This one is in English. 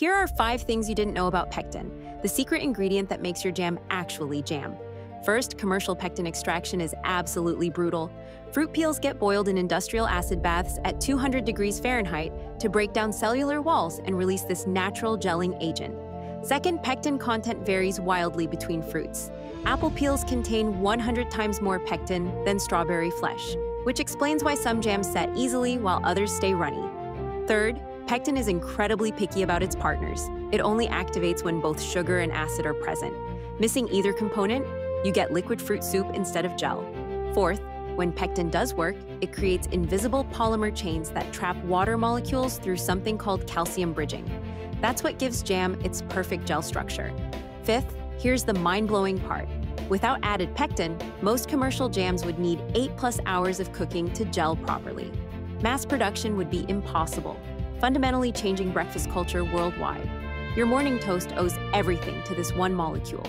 Here are five things you didn't know about pectin, the secret ingredient that makes your jam actually jam. First, commercial pectin extraction is absolutely brutal. Fruit peels get boiled in industrial acid baths at 200 degrees Fahrenheit to break down cellular walls and release this natural gelling agent. Second, pectin content varies wildly between fruits. Apple peels contain 100 times more pectin than strawberry flesh, which explains why some jams set easily while others stay runny. Third, pectin is incredibly picky about its partners. It only activates when both sugar and acid are present. Missing either component, you get liquid fruit soup instead of gel. Fourth, when pectin does work, it creates invisible polymer chains that trap water molecules through something called calcium bridging. That's what gives jam its perfect gel structure. Fifth, here's the mind-blowing part. Without added pectin, most commercial jams would need 8 plus hours of cooking to gel properly. Mass production would be impossible, fundamentally changing breakfast culture worldwide. Your morning toast owes everything to this one molecule.